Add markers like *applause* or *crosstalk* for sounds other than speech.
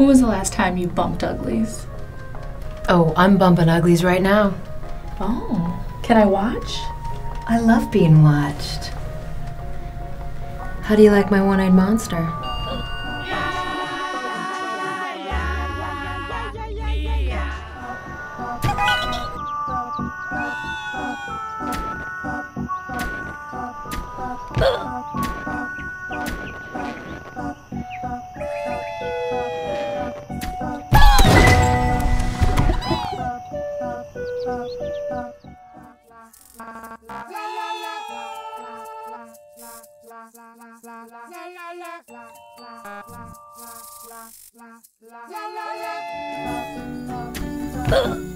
When was the last time you bumped uglies? Oh, I'm bumping uglies right now. Oh, can I watch? I love being watched. How do you like my one eyed monster? *laughs* *laughs* Ugh!